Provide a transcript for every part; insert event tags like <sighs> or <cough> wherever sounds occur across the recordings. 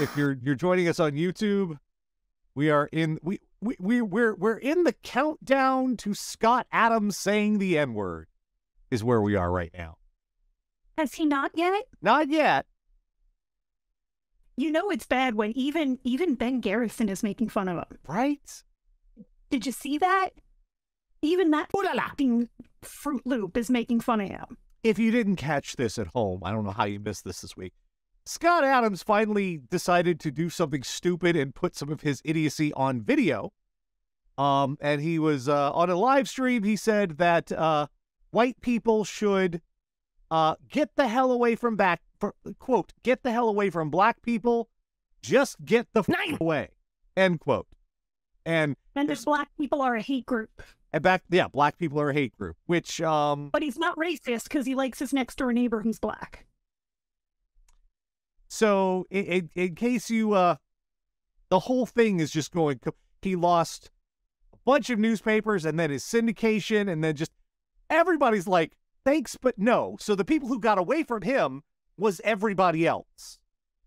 if you're you're joining us on YouTube, we are in we we, we we're we're in the countdown to Scott Adams saying the N word is where we are right now. Has he not yet? Not yet. You know it's bad when even even Ben Garrison is making fun of him. Right? Did you see that? Even that fucking Fruit Loop is making fun of him. If you didn't catch this at home, I don't know how you missed this this week. Scott Adams finally decided to do something stupid and put some of his idiocy on video. Um, and he was uh, on a live stream. He said that uh, white people should uh, get the hell away from back. For, quote, get the hell away from black people. Just get the f- away. End quote. And And the black people are a hate group. and back, yeah, black people are a hate group, which um, But he's not racist because he likes his next door neighbor who's black. So, in, in, in case you, uh, the whole thing is just going. He lost a bunch of newspapers, and then his syndication, and then just everybody's like, "Thanks, but no." So the people who got away from him was everybody else,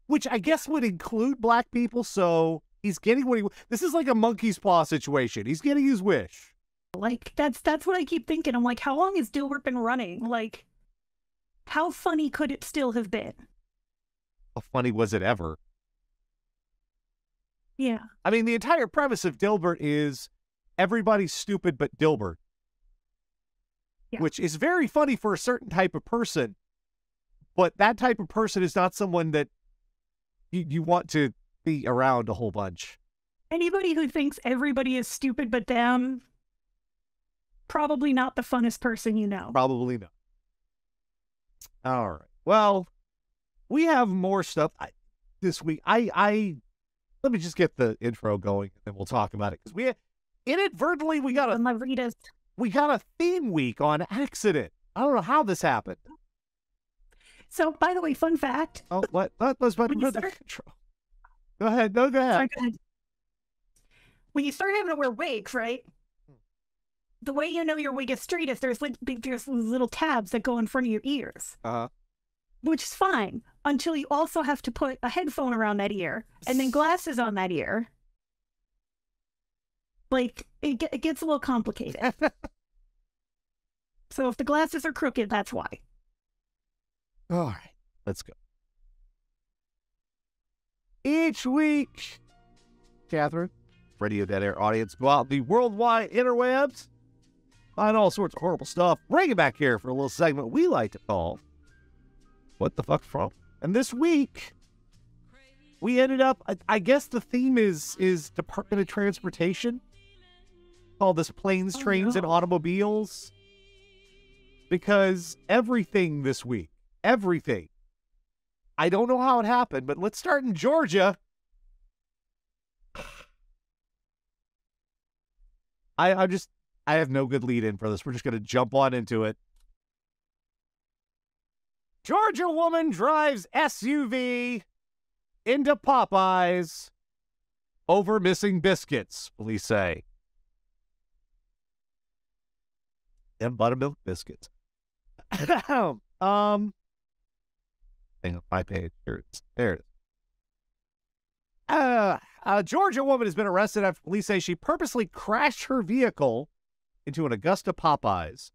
which I guess would include black people. So he's getting what he. This is like a monkey's paw situation. He's getting his wish. Like that's that's what I keep thinking. I'm like, how long has Dilbert been running? Like, how funny could it still have been? How funny was it ever? Yeah. I mean, the entire premise of Dilbert is everybody's stupid but Dilbert, Yeah. which is very funny for a certain type of person. But that type of person is not someone that you, you want to be around a whole bunch. Anybody who thinks everybody is stupid but them, probably not the funnest person you know. Probably not. All right. Well, we have more stuff I, this week. I, I, let me just get the intro going, and then we'll talk about it because we inadvertently we got a we got a theme week on accident. I don't know how this happened. So, by the way, fun fact. Oh, what? What was my When you the control? Go ahead. No, go ahead. Sorry, go ahead. When you start having to wear wigs, right? The way you know your wig is straight is there's like there's little tabs that go in front of your ears, Uh, which is fine until you also have to put a headphone around that ear and then glasses on that ear. Like it, it gets a little complicated. <laughs> so if the glasses are crooked, that's why. all right. Let's go. Each week, Catherine, Radio Dead Air audience go out the worldwide interwebs, find all sorts of horrible stuff, bring it back here for a little segment we like to call "What the fuck from? And this week, we ended up. I, I guess the theme is is Department of Transportation. Call this planes, Oh, trains, and automobiles. Because everything this week, everything. I don't know how it happened, but let's start in Georgia. <sighs> I I'm just I have no good lead in for this. We're just gonna jump on into it. Georgia woman drives SUV into Popeyes over missing biscuits, police say. And buttermilk biscuits. <laughs> um thing on my page. Here it is. There it is. Uh, a Georgia woman has been arrested after police say she purposely crashed her vehicle into an Augusta Popeyes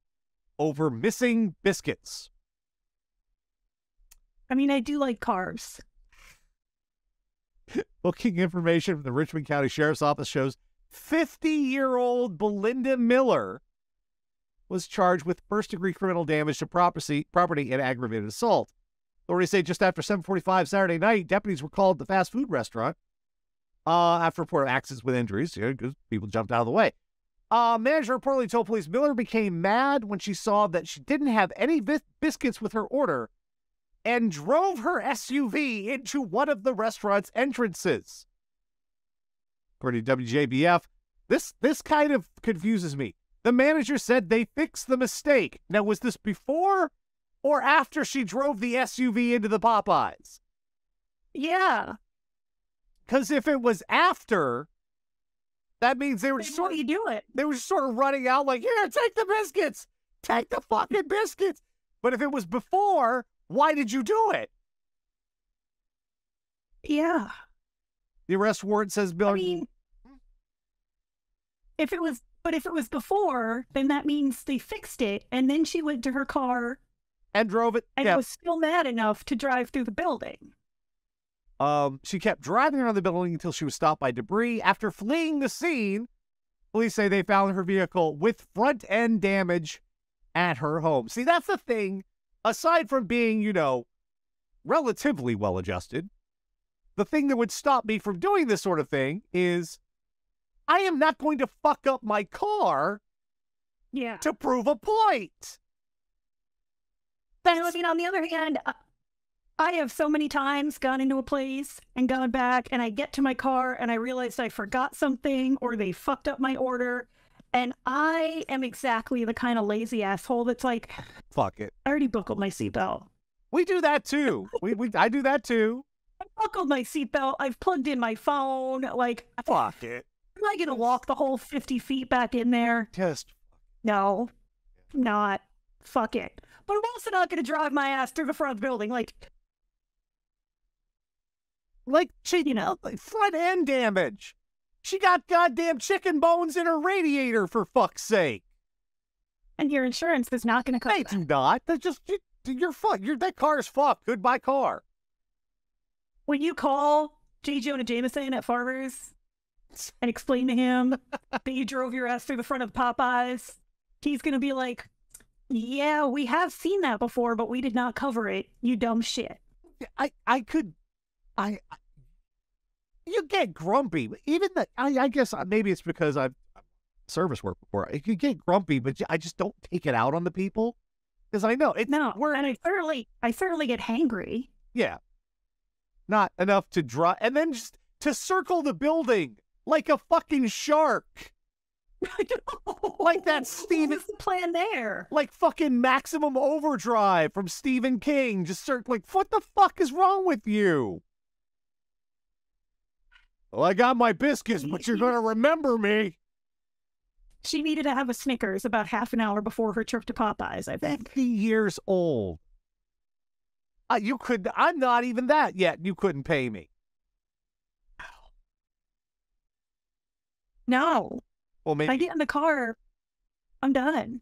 over missing biscuits. I mean, I do like carbs. <laughs> Booking information from the Richmond County Sheriff's Office shows 50 year old Belinda Miller was charged with first degree criminal damage to property, property and aggravated assault. Authorities say just after 7:45 Saturday night, deputies were called to the fast food restaurant uh, after report of accidents with injuries because people jumped out of the way. Uh, manager reportedly told police Miller became mad when she saw that she didn't have any bis- biscuits with her order and drove her SUV into one of the restaurant's entrances. According to WJBF, this this kind of confuses me. The manager said they fixed the mistake. Now, was this before or after she drove the SUV into the Popeyes? Yeah. Because if it was after, that means they were sort of you do it? they were sort of running out like, here, take the biscuits, take the fucking biscuits. But if it was before, why did you do it? Yeah. The arrest warrant says Bill. I mean, if it was, but if it was before, then that means they fixed it, and then she went to her car and drove it. and yeah. was still mad enough to drive through the building. Um, she kept driving around the building until she was stopped by debris. After fleeing the scene, police say they found her vehicle with front end damage at her home. See, that's the thing. Aside from being, you know, relatively well adjusted, the thing that would stop me from doing this sort of thing is I am not going to fuck up my car Yeah. to prove a point. But I mean, on the other hand, I- I have so many times gone into a place and gone back, and I get to my car and I realized I forgot something or they fucked up my order. And I am exactly the kind of lazy asshole that's like, Fuck it. I already buckled my seatbelt. We do that too. <laughs> we, we I do that too. I buckled my seatbelt. I've plugged in my phone. Like, Fuck it. am I going to walk the whole 50 feet back in there? Just No, not. Fuck it. But I'm also not going to drive my ass through the front of the building. Like, like you know, like front end damage. She got goddamn chicken bones in her radiator for fuck's sake. and your insurance is not going to cover do that. not. That's just you, you're fucked. You're that car's fucked. Goodbye car. When you call J. Jonah Jameson at Farmers and explain to him <laughs> that you drove your ass through the front of Popeyes, he's going to be like, yeah, we have seen that before, but we did not cover it. You dumb shit. I I could, I. You get grumpy. Even the I, I guess uh, maybe it's because I've service work before. You get grumpy, but I just don't take it out on the people because I know it's No, we're and I thoroughly, I thoroughly get hangry. Yeah. Not enough to draw and then just to circle the building like a fucking shark. <laughs> Like that <laughs> Steven- the plan there? Like fucking maximum overdrive from Stephen King. Just cir- like what the fuck is wrong with you? Well, I got my biscuits, but you're gonna <laughs> remember me. She needed to have a Snickers about half an hour before her trip to Popeyes, I think. 50 years old. Uh, you could I'm not even that yet. You couldn't pay me. No, Well, if I get in the car, I'm done.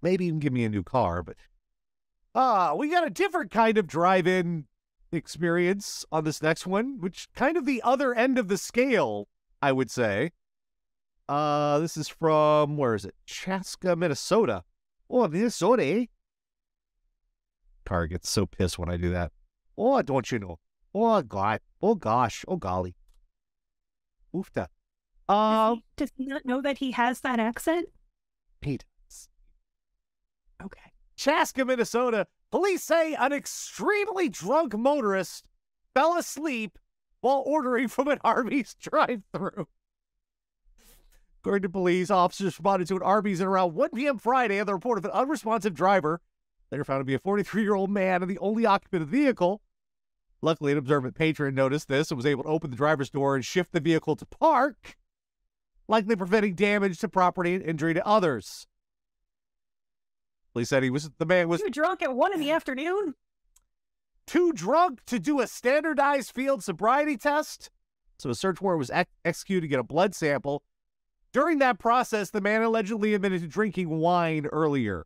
maybe even give me a new car, but ah, we got a different kind of drive-in experience on this next one, which kind of the other end of the scale, I would say. Uh, this is from where is it? Chaska, Minnesota. Oh, Minnesota, eh? Car gets so pissed when I do that. Oh, don't you know? Oh God! Oh gosh! Oh golly! Oofta. Does Um, he- Does he not know that he has that accent? he does. Okay. Chaska, Minnesota, police say an extremely drunk motorist fell asleep while ordering from an <laughs> Arby's drive-through. According to police, officers responded to an Arby's at around 1 p.m. Friday on the report of an unresponsive driver. Later found to be a 43-year-old man and the only occupant of the vehicle. Luckily, an observant patron noticed this and was able to open the driver's door and shift the vehicle to park, likely preventing damage to property and injury to others. Police said he was the man was You drunk at one in the afternoon? too drunk to do a standardized field sobriety test. So a search warrant was ex- executed to get a blood sample. During that process, the man allegedly admitted to drinking wine earlier.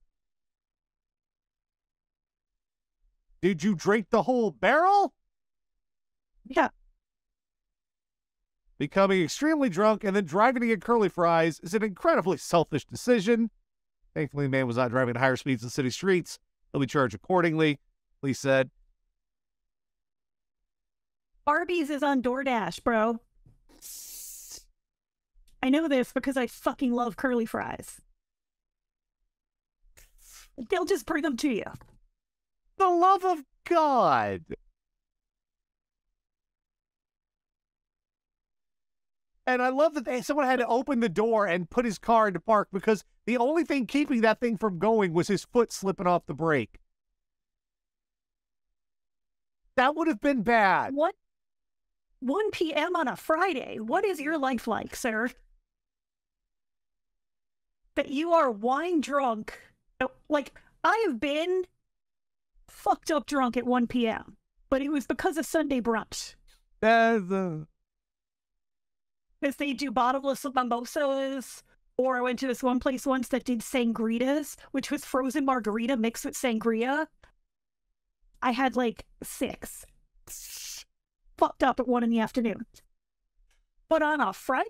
Did you drink the whole barrel? Yeah. Becoming extremely drunk and then driving to get curly fries is an incredibly selfish decision. Thankfully, the man was not driving at higher speeds in city streets. He'll be charged accordingly, police said. Arby's is on DoorDash, bro. I know this because I fucking love curly fries. They'll just bring them to you. the love of God. And I love that they, someone had to open the door and put his car into park because the only thing keeping that thing from going was his foot slipping off the brake. That would have been bad. What? 1 p.m. on a Friday. What is your life like, sir? That you are wine drunk. Oh, Like, I have been fucked up drunk at 1 p.m., but it was because of Sunday brunch. Uh, the, because they do bottomless mimosas. Or I went to this one place once that did sangritas, which was frozen margarita mixed with sangria. I had like six. Fucked up at one in the afternoon. But on a Friday?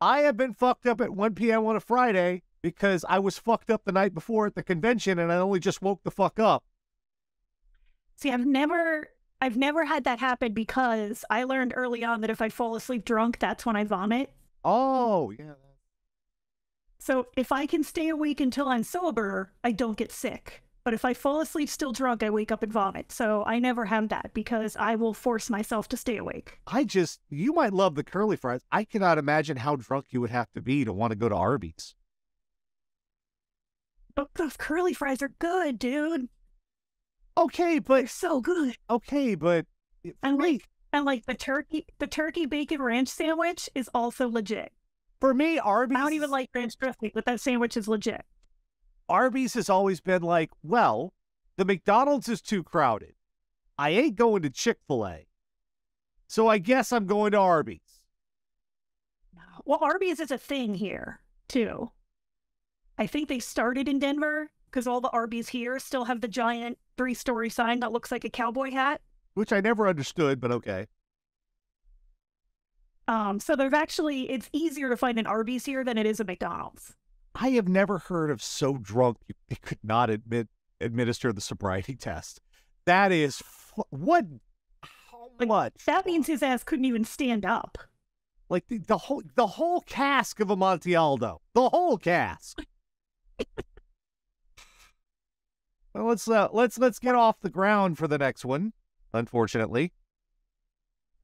I have been fucked up at 1 p.m. on a Friday because I was fucked up the night before at the convention and I only just woke the fuck up. See, I've never I've never had that happen because I learned early on that if I fall asleep drunk, that's when I vomit. Oh, yeah. So if I can stay awake until I'm sober, I don't get sick. But if I fall asleep still drunk, I wake up and vomit. So I never have that because I will force myself to stay awake. I just, you might love the curly fries. I cannot imagine how drunk you would have to be to want to go to Arby's. But those curly fries are good, dude. Okay, but They're so good. okay, but, And like and like the turkey the turkey bacon ranch sandwich is also legit. for me, Arby's. I don't even like ranch dressing, but that sandwich is legit. Arby's has always been like, well, the McDonald's is too crowded. I ain't going to Chick fil A. So I guess I'm going to Arby's. Well, Arby's is a thing here too. I think they started in Denver because all the Arby's here still have the giant three story sign that looks like a cowboy hat. which I never understood, but okay. Um, so there's actually it's easier to find an Arby's here than it is a McDonald's. I have never heard of so drunk they could not admit administer the sobriety <laughs> test. That is what? How Like, much? That means his ass couldn't even stand up. Like the, the whole the whole cask of Amontillado, the whole cask. Well, let's uh, let's let's get off the ground for the next one. Unfortunately,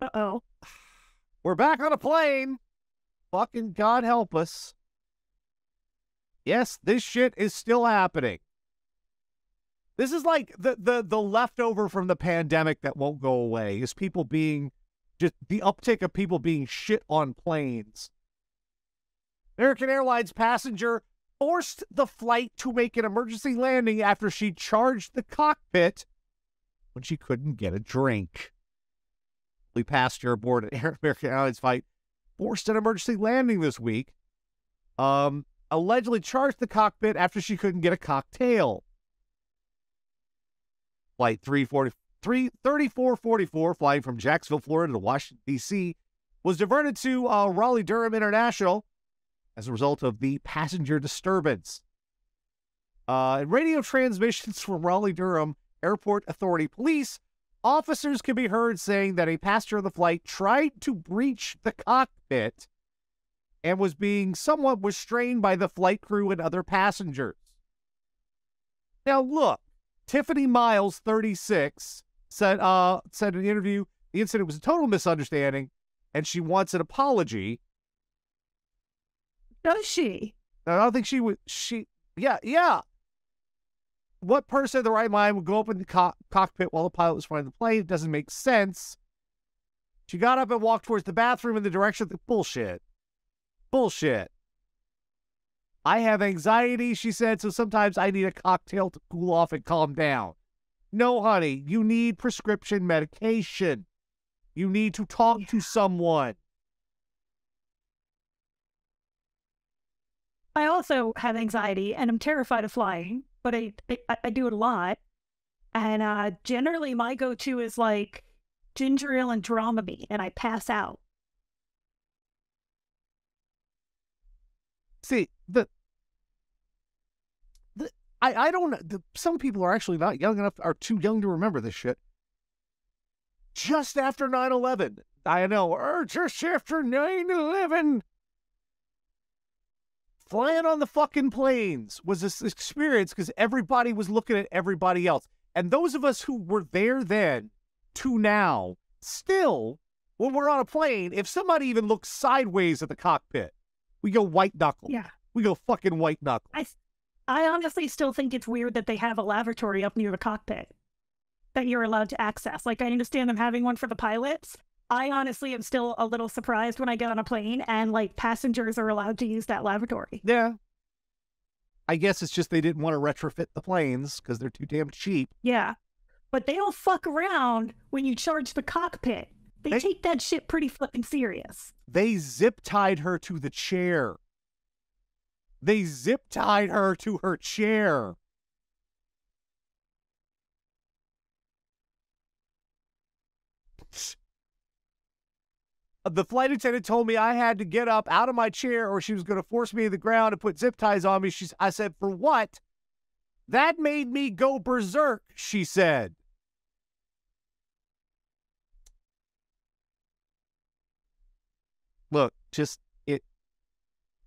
Uh oh. <sighs> we're back on a plane. Fucking God help us. Yes, this shit is still happening. This is like the the the leftover from the pandemic that won't go away is people being just the uptick of people being shit on planes. American Airlines passenger forced the flight to make an emergency landing after she charged the cockpit when she couldn't get a drink. We passed her aboard an <laughs> Air- American Airlines flight forced an emergency landing this week. Um, allegedly charged the cockpit after she couldn't get a cocktail. Flight 340, 3, 3444, flying from Jacksonville, Florida to Washington, D.C., was diverted to uh, Raleigh Durham International as a result of the passenger disturbance. Uh, in radio <laughs> transmissions from Raleigh Durham Airport Authority Police, officers can be heard saying that a passenger on the flight tried to breach the cockpit and was being somewhat restrained by the flight crew and other passengers. Now, look, Tiffany Miles, 36, said uh said in an interview the incident was a total misunderstanding, and she wants an apology. Does she? I don't think she would. She, yeah, yeah. What person in the right mind would go up in the co- cockpit while the pilot was flying the plane? It doesn't make sense. She got up and walked towards the bathroom in the direction of the bullshit. Bullshit. I have anxiety, she said, so sometimes I need a cocktail to cool off and calm down. No, honey, you need prescription medication. You need to talk to someone. I also have anxiety and I'm terrified of flying, but I I, I do it a lot. And uh, generally, my go-to is like ginger ale and Dramamine, and I pass out. See, the the I I don't. The, some people are actually not young enough, are too young to remember this shit. Just after 9-11, I know, or just after 9-11, flying on the fucking planes was this experience because everybody was looking at everybody else. And those of us who were there then to now, still, when we're on a plane, if somebody even looks sideways at the cockpit, we go white knuckle. Yeah. We go fucking white knuckle. I, I honestly still think it's weird that they have a lavatory up near the cockpit that you're allowed to access. Like, I understand them having one for the pilots. I honestly am still a little surprised when I get on a plane and like passengers are allowed to use that lavatory. Yeah. I guess it's just they didn't want to retrofit the planes because they're too damn cheap. Yeah. But they don't fuck around when you charge the cockpit. They, They- take that shit pretty fucking serious. They zip tied her to the chair. They zip tied her to her chair. The flight attendant told me I had to get up out of my chair or she was going to force me to the ground and put zip ties on me. She's, I said, For what? That made me go berserk, she said. Look, just it.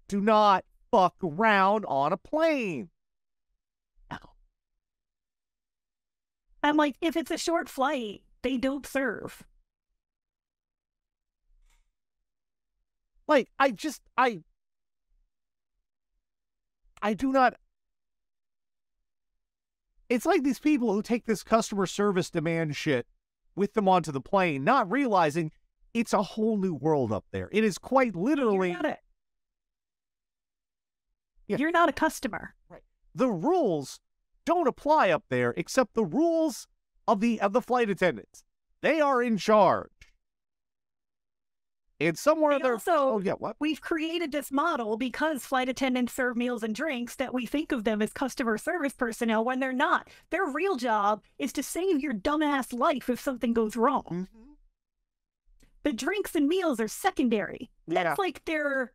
Do not fuck around on a plane. I'm like, if it's a short flight, they don't serve. Like, I just, I. I do not. It's like these people who take this customer service demand shit with them onto the plane, not realizing it's a whole new world up there. It is quite literally. You're not a, Yeah. You're not a customer. the rules don't apply up there except the rules of the of the flight attendants. They are in charge. And somewhere there also- Oh yeah, what? We've created this model because flight attendants serve meals and drinks that we think of them as customer service personnel when they're not. Their real job is to save your dumbass life if something goes wrong. Mm-hmm. The drinks and meals are secondary. Yeah. That's like their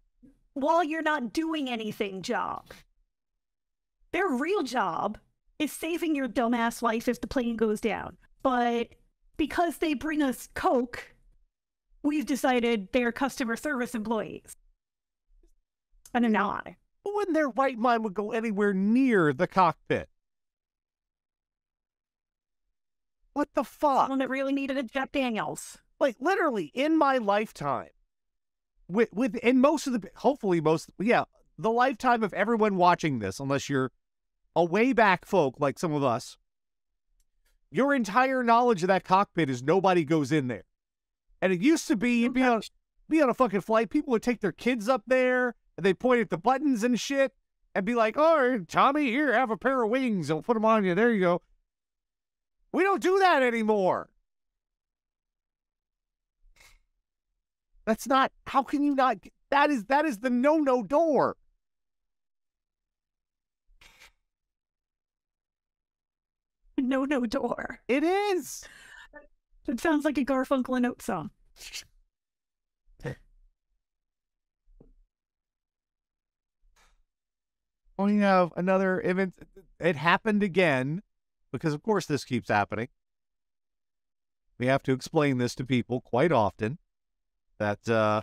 while you're not doing anything job. Their real job is saving your dumbass life if the plane goes down. But because they bring us Coke, we've decided they're customer service employees. And they're not. Who in their right mind would go anywhere near the cockpit? What the fuck? Someone that really needed a Jeff Daniels. like literally in my lifetime with with in most of the hopefully most yeah the lifetime of everyone watching this unless you're a way back folk like some of us your entire knowledge of that cockpit is nobody goes in there and it used to be you'd be on be on a fucking flight people would take their kids up there and they'd point at the buttons and shit and be like oh tommy here have a pair of wings I'll put them on you there you go we don't do that anymore That's not. How can you not? That is that is the no no door. <laughs> No, no door. It is. It sounds like a Garfunkel and Oates song. <laughs> We have another event. It happened again, because of course this keeps happening. We have to explain this to people quite often. That uh,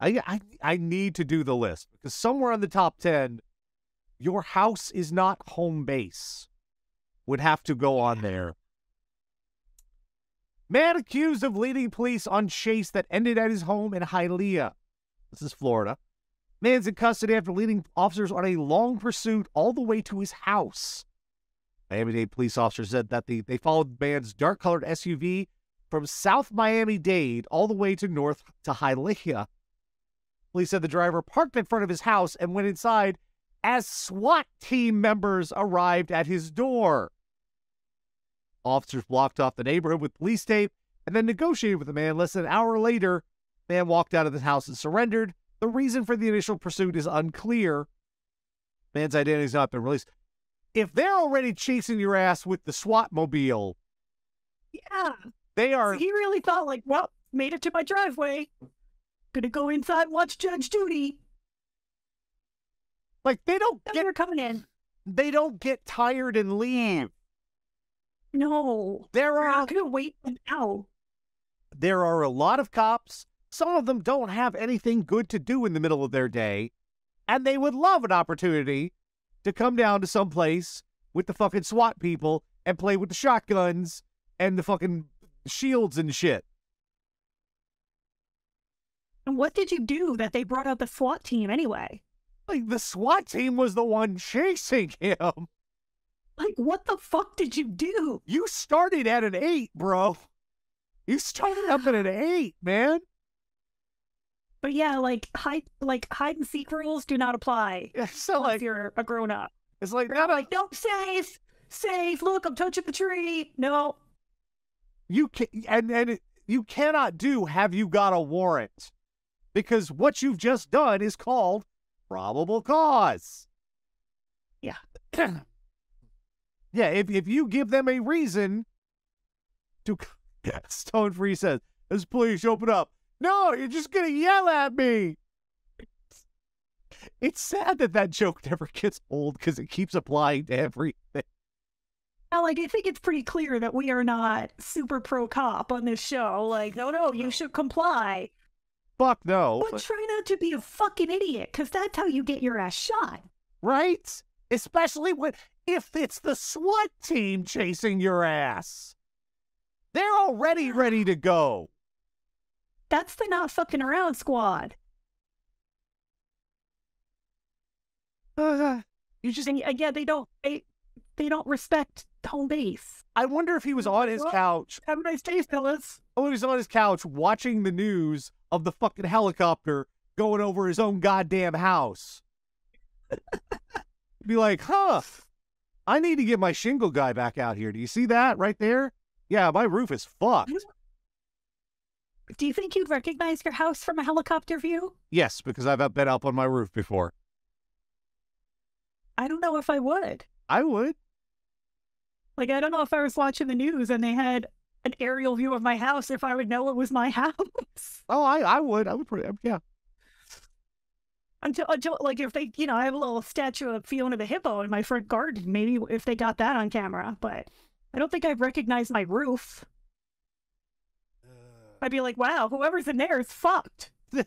I I I need to do the list because somewhere on the top ten, your house is not home base. Would have to go on there. Man accused of leading police on chase that ended at his home in Hialeah. This is Florida. Man's in custody after leading officers on a long pursuit all the way to his house. Miami-Dade police officers said that the, they followed man's dark-colored SUV from South Miami-Dade all the way to north to Hialeah. Police said the driver parked in front of his house and went inside as SWAT team members arrived at his door. Officers blocked off the neighborhood with police tape and then negotiated with the man. Less than an hour later, man walked out of the house and surrendered. The reason for the initial pursuit is unclear. Man's identity has not been released. If they're already chasing your ass with the SWAT mobile, Yeah. they are He really thought, like, well, made it to my driveway. Gonna go inside watch Judge Judy. like they don't get they're coming in. they don't get tired and leave. No. There are not gonna wait hour. there are a lot of cops. Some of them don't have anything good to do in the middle of their day, and they would love an opportunity to come down to some place with the fucking SWAT people and play with the shotguns and the fucking shields and shit. And what did you do that they brought out the SWAT team anyway? Like the SWAT team was the one chasing him. Like, what the fuck did you do? You started at an eight, bro. You started up at an <sighs> eight, man. But yeah, like hide, like hide and seek rules do not apply <laughs> Yeah, So like you're a grown up. it's like They're no, not no, like, nope, safe, safe. Look, I'm touching the tree. No, you can and and it, you cannot do have you got a warrant because what you've just done is called probable cause. Yeah. <clears throat> yeah, if if you give them a reason to Stone <laughs> Free says, "Let's please open up." No, you're just gonna yell at me. It's sad that that joke <laughs> never gets old because it keeps applying to everything. Well, like I think it's pretty clear that we are not super pro cop on this show. Like, no, no, you should comply, Fuck no. but try not to be a fucking idiot, because that's how you get your ass shot. right? Especially when if it's the SWAT team chasing your ass. They're already ready to go. That's the not fucking around squad. Uh, <sighs> you just And uh, yeah, they don't they, they don't respect home base. I wonder if he was on his What? couch. Have a nice day, fellas. Oh, he was on his couch watching the news of the fucking helicopter going over his own goddamn house. <laughs> Be like, huh? I need to get my shingle guy back out here. Do you see that right there? Yeah, my roof is fucked. Do you think you'd recognize your house from a helicopter view? Yes, because I've been up on my roof before. I don't know if I would. I would. Like, I don't know if I was watching the news and they had an aerial view of my house, if I would know it was my <laughs> house. Oh, I, I would. I would. It, yeah. Until, until, uh, like, if they, you know, I have a little statue of Fiona the hippo in my front garden. Maybe if they got that on camera, but I don't think I'd recognize my roof. I'd be like, wow, whoever's in there is fucked. <laughs>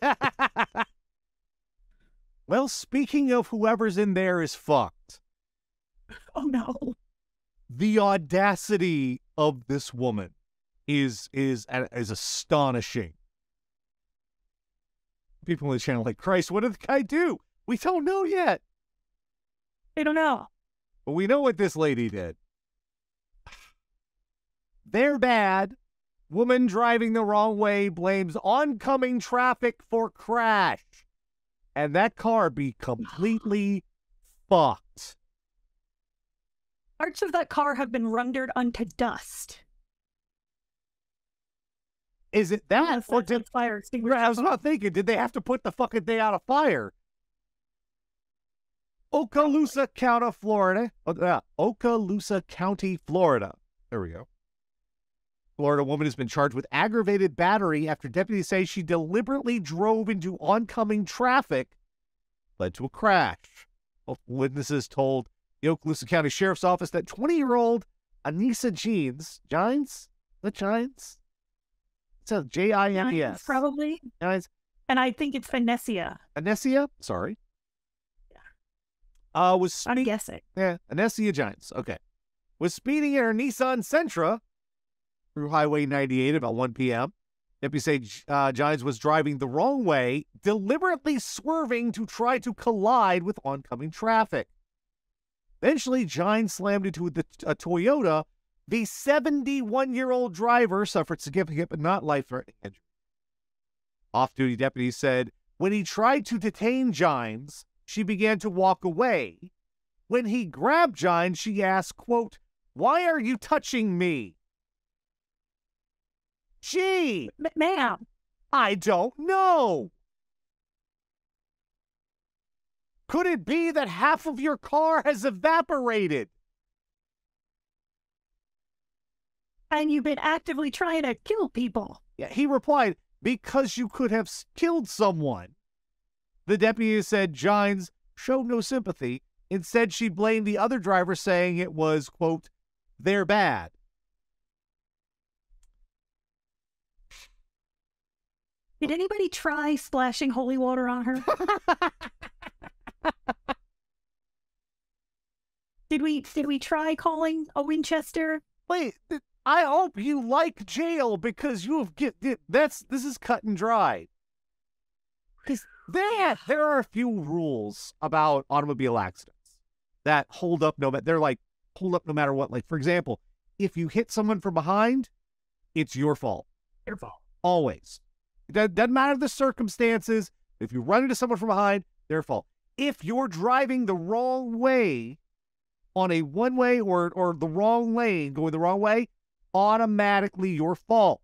well, speaking of whoever's in there is fucked. <laughs> Oh no. The audacity of this woman is is is astonishing. People in the channel like, Christ, what did the guy do? We don't know yet, I don't know. but we know what this lady did. They're bad. Woman driving the wrong way blames oncoming traffic for crash. And that car be completely fucked. Parts of that car have been rendered unto dust. Is it that? Or did, fire extinguisher. I was not thinking, did they have to put the fucking thing out of fire? Okaloosa County, Florida. Oh, yeah, Okaloosa County, Florida. There we go. Florida woman has been charged with aggravated battery after deputies say she deliberately drove into oncoming traffic, led to a crash. Both witnesses told the Okaloosa County Sheriff's Office that 20-year-old Anissa Jeans, Gines? The Gines? It's a J I N E S. Probably. And I think it's Venetia. Anesia, sorry. Yeah. Uh, was I'm guessing. yeah, Anesia Gines. Okay, was speeding in her Nissan Sentra through Highway 98 about 1 p.m. Deputies say uh, Gines was driving the wrong way, deliberately swerving to try to collide with oncoming traffic. Eventually, Gines slammed into the, a Toyota. The 71-year-old driver suffered significant but not life-threatening injury. Off-duty deputies said when he tried to detain Gines, she began to walk away. When he grabbed Gines, she asked, quote, Why are you touching me? Gee, M- ma'am, I don't know. Could it be that half of your car has evaporated? And you've been actively trying to kill people. Yeah, he replied, Because you could have killed someone. The deputy said Gines showed no sympathy. Instead, she blamed the other driver, saying it was, quote, they're bad. Did anybody try splashing holy water on her? <laughs> did we did we try calling a Winchester? Wait, th- I hope you like jail because you have get, that's this is cut and dry. Because there <sighs> there are a few rules about automobile accidents that hold up no matter they're like hold up no matter what. Like for example, if you hit someone from behind, it's your fault Your fault. always. It doesn't, doesn't matter the circumstances. If you run into someone from behind, their fault. If you're driving the wrong way on a one way or or the wrong lane, going the wrong way, automatically your fault.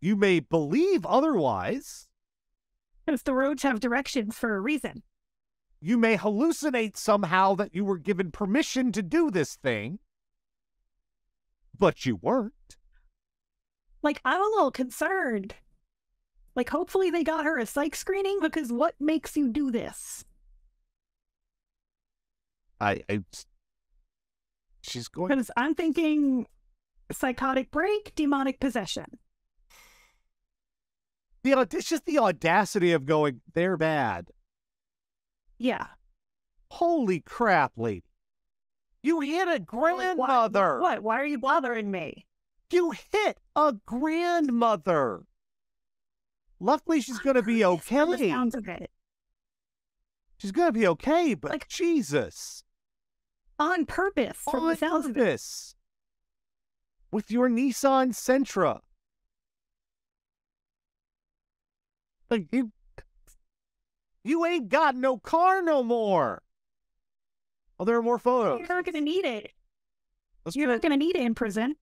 You may believe otherwise. Because the roads have directions for a reason. You may hallucinate somehow that you were given permission to do this thing, but you weren't. Like, I'm a little concerned. Like, hopefully they got her a psych screening because what makes you do this? I, I she's going Because I'm thinking psychotic break, demonic possession. the it's just the audacity of going they're bad. Yeah. Holy crap, lady! You hit a grandmother. Why, what? Why are you bothering me? You hit a grandmother. Luckily, she's gonna be From the okay. sounds of it. She's gonna be okay, but Like- Jesus, On purpose, on sounds of it. purpose, with your Nissan Sentra. Like you, you ain't got no car no more. Oh, there are more photos. You're not going to need it. Let's You're not going to need it in prison.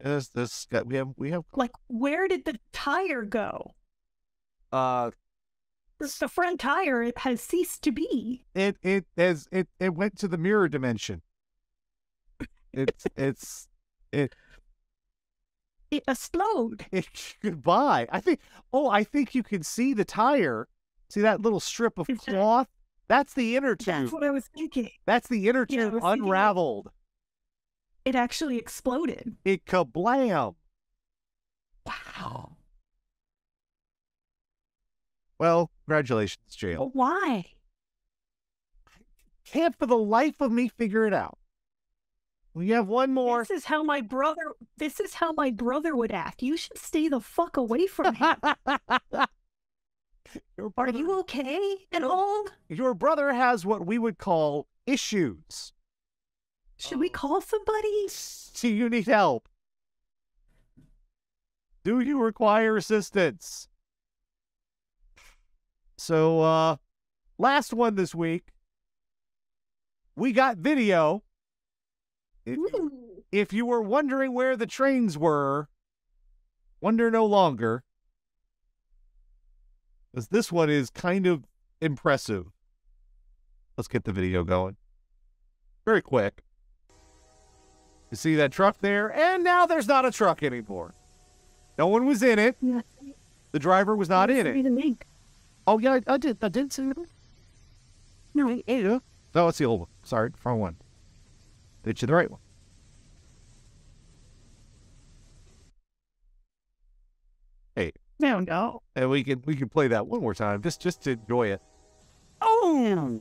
This, this, we have, we have, Like, where did the tire go? uh, The the front tire has ceased to be. it, it, as it, it went to the mirror dimension. It's, it's, It it explode. <laughs> it goodbye. I think. Oh, I think you can see the tire. See that little strip of cloth? That's the inner tube. That's what I was thinking. That's the inner Yeah, tube that. unraveled. It actually exploded. It kablam. Wow. Well, congratulations, jail. But why? Can't for the life of me figure it out. We have one more. This is how my brother. This is how my brother would act. You should stay the fuck away from him. <laughs> your, Are brother, you okay at all? your brother has what we would call issues. Should we call somebody? Do you need help? Do you require assistance? So, uh, last one this week. We got video. If, you were wondering where the trains were, wonder no longer. Because this one is kind of impressive. Let's get the video going. Very quick. You see that truck there? And now there's not a truck anymore. No one was in it. Yeah, The driver was not in it. Oh yeah, I, I did. I did see it. No, yeah. No, it's the old one. Sorry, wrong one. Did you the right one? Hey, No, no. and we can we can play that one more time just just to enjoy it. Oh.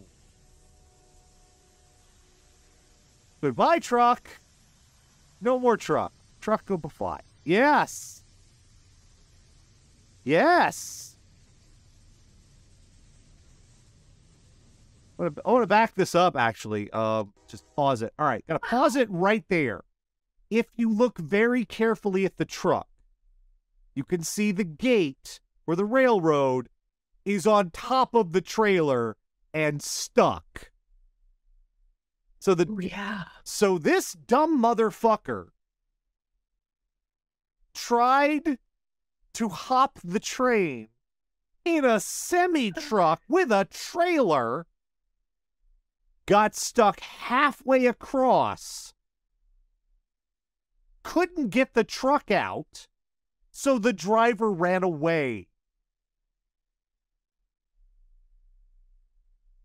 Goodbye, truck. No more truck. Truck go fly. Yes. Yes. I want to back this up, actually. Uh, just pause it. All right. Got to pause it right there. If you look very carefully at the truck, you can see the gate where the railroad is on top of the trailer and stuck. So the Yeah. so this dumb motherfucker tried to hop the train in a semi truck with a trailer, got stuck halfway across, couldn't get the truck out, so the driver ran away.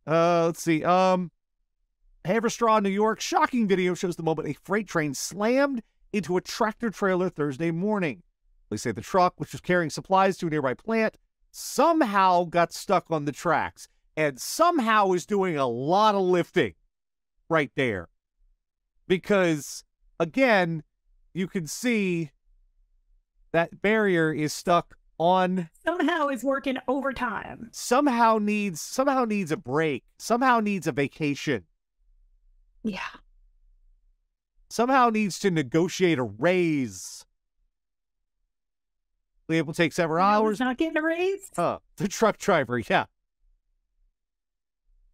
Uh, let's see. Um, Haverstraw, New York. Shocking video shows the moment a freight train slammed into a tractor trailer Thursday morning. They say the truck, which was carrying supplies to a nearby plant, somehow got stuck on the tracks and somehow is doing a lot of lifting right there. Because, again, you can see that barrier is stuck on Somehow is working overtime. somehow needs somehow needs a break somehow needs a vacation Yeah. somehow needs to negotiate a raise. It will take several hours. not getting a raise. Huh. The truck driver, yeah.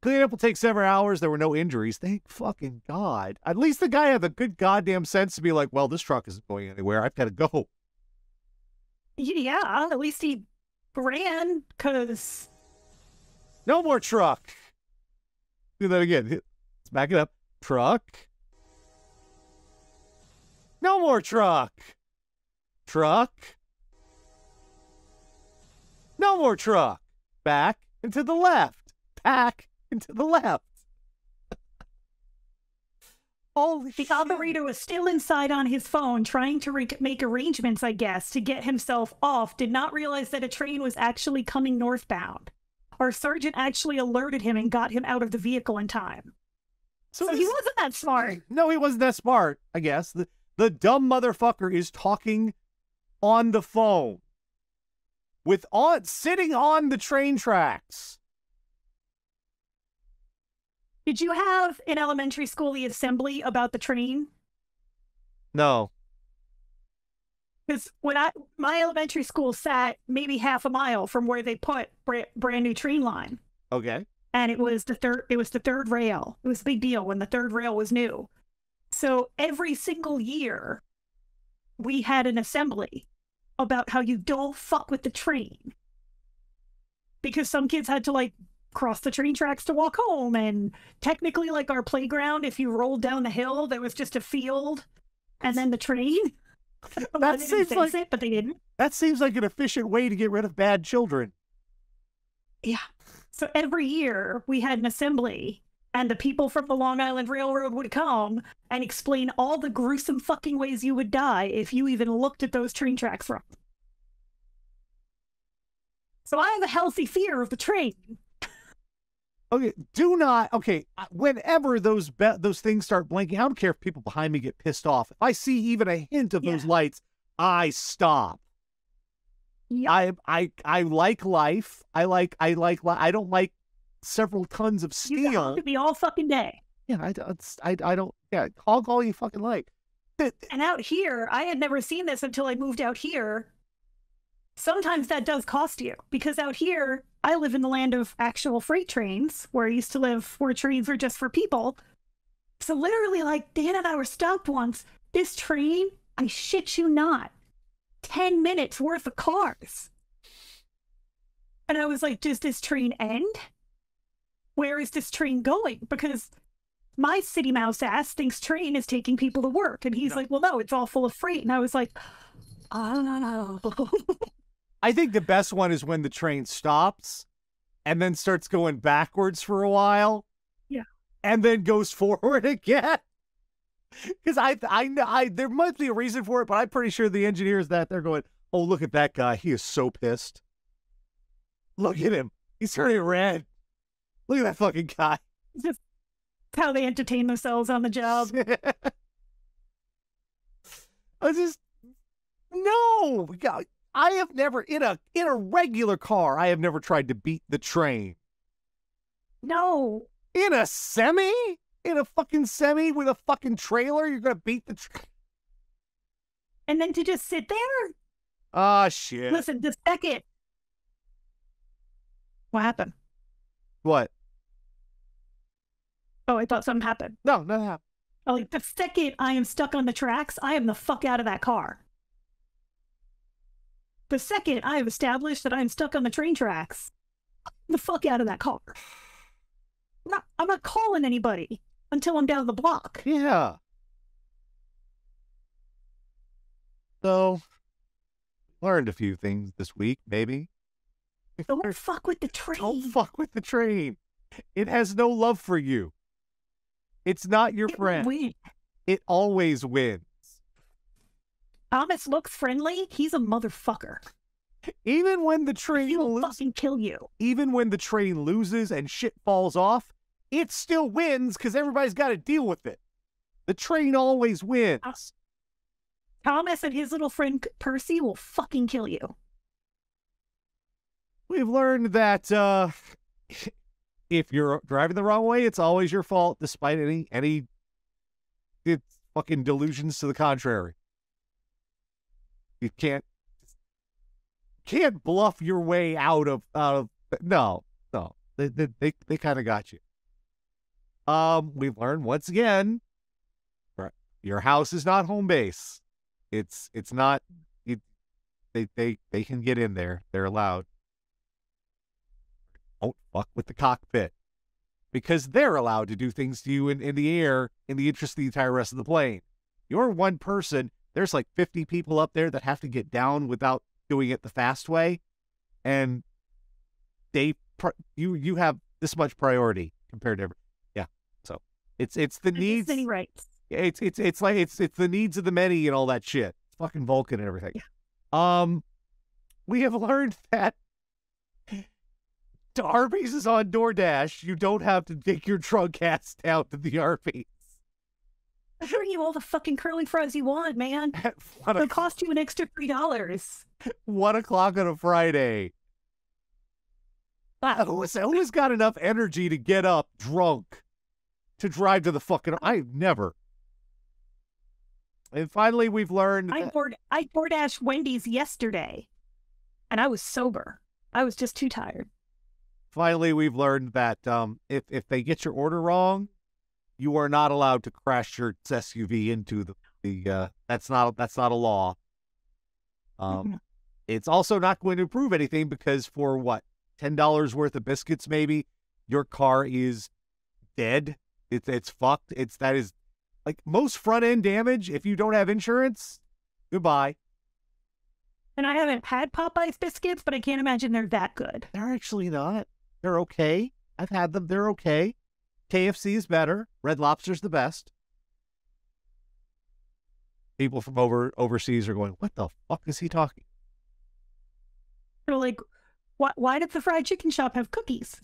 Cleanup will take several hours. There were no injuries. Thank fucking God. At least the guy had the good goddamn sense to be like, well, this truck isn't going anywhere. I've got to go. Yeah, at least he ran because No more truck. Do that again. Let's back it up. Truck. No more truck. Truck. No more truck. Back and to the left. Back and to the left. Holy the shit. operator was still inside on his phone trying to make arrangements, I guess, to get himself off, did not realize that a train was actually coming northbound. Our sergeant actually alerted him and got him out of the vehicle in time. So So he wasn't that smart. No, he wasn't that smart, I guess. The, the dumb motherfucker is talking on the phone with on sitting on the train tracks. Did you have in elementary school the assembly about the train? No. Because when I my elementary school sat maybe half a mile from where they put bra- brand new train line, Okay. and it was the third it was the third rail. It was a big deal when the third rail was new. So every single year, we had an assembly about how you don't fuck with the train because some kids had to like cross the train tracks to walk home and technically like our playground if you rolled down the hill there was just a field and then the train <laughs> That seems like- it, but they didn't That seems like an efficient way to get rid of bad children. Yeah. So every year we had an assembly, and the people from the Long Island Railroad would come and explain all the gruesome fucking ways you would die if you even looked at those train tracks wrong. So I have a healthy fear of the train. Okay, do not. Okay, whenever those be- those things start blinking, I don't care if people behind me get pissed off. If I see even a hint of those lights, I stop. Yeah. I I I like life. I like I like li- I don't like several tons of You steel. honk at me all fucking day. Yeah, I don't. I, I don't. Yeah, honk all you fucking like. And out here, I had never seen this until I moved out here. Sometimes that does cost you because out here, I live in the land of actual freight trains where I used to live where trains were just for people. So literally, like Dan and I were stopped once. This train, I shit you not, 10 minutes worth of cars. And I was like, does this train end? Where is this train going? Because my city mouse ass thinks train is taking people to work. And he's No. like, well, no, it's all full of freight. And I was like, oh. <laughs> I think the best one is when the train stops, and then starts going backwards for a while. Yeah. and then goes <laughs> forward again. Because I, I, I, there must be a reason for it, but I'm pretty sure the engineers that they're going, oh, look at that guy. He is so pissed. Look at him. He's turning red. Look at that fucking guy. <laughs> just how they entertain themselves on the job. <laughs> I just no. God, I have never in a in a regular car. I have never tried to beat the train. No. In a semi, in a fucking semi with a fucking trailer, you're gonna beat the. Tra- And then to just sit there? Ah shit. Listen, the second. What happened? What? Oh, I thought something happened. No, nothing happened. Oh, like the second I am stuck on the tracks, I am the fuck out of that car. The second I have established that I'm stuck on the train tracks, the fuck out of that car. I'm not, I'm not calling anybody until I'm down the block. Yeah. So, learned a few things this week. Maybe. Don't fuck with the train. Don't fuck with the train. It has no love for you. It's not your It friend. It always wins. Thomas looks friendly. He's a motherfucker. Even when the train He'll loses, fucking kill you. even when the train loses and shit falls off, it still wins because everybody's got to deal with it. The train always wins. Thomas and his little friend Percy will fucking kill you. We've learned that uh, <laughs> if you're driving the wrong way, it's always your fault, despite any any it's fucking delusions to the contrary. You can't can't bluff your way out of out of no no they they they, they kind of got you. Um, we've learned once again, right, your house is not home base. It's it's not. It, they they they can get in there. They're allowed. Don't fuck with the cockpit because they're allowed to do things to you in, in the air in the interest of the entire rest of the plane. You're one person. There's like 50 people up there that have to get down without doing it the fast way, and they you you have this much priority compared to every, yeah. So it's it's the needs. Many rights. It's it's it's like it's it's the needs of the many and all that shit. It's fucking Vulcan and everything. Yeah. Um, we have learned that Arby's is on DoorDash. You don't have to take your drunk ass down to the Arby's. I'll bring you all the fucking curly fries you want, man. <laughs> It'll cost you an extra three dollars. <laughs> One o'clock on a Friday. Wow. Who's, who's got enough energy to get up drunk to drive to the fucking? I've never. And finally, we've learned. I board I DoorDash Wendy's yesterday, and I was sober. I was just too tired. Finally, we've learned that um, if if they get your order wrong, you are not allowed to crash your SUV into the the. Uh, that's not that's not a law. Um, mm-hmm. it's also not going to prove anything because for what ten dollars worth of biscuits, maybe your car is dead. It's it's fucked. It's that is like most front end damage. If you don't have insurance, goodbye. And I haven't had Popeyes biscuits, but I can't imagine they're that good. They're actually not. They're okay. I've had them. They're okay. KFC is better. Red Lobster's the best. People from over overseas are going, "What the fuck is he talking?" They're like, why, why did the fried chicken shop have cookies?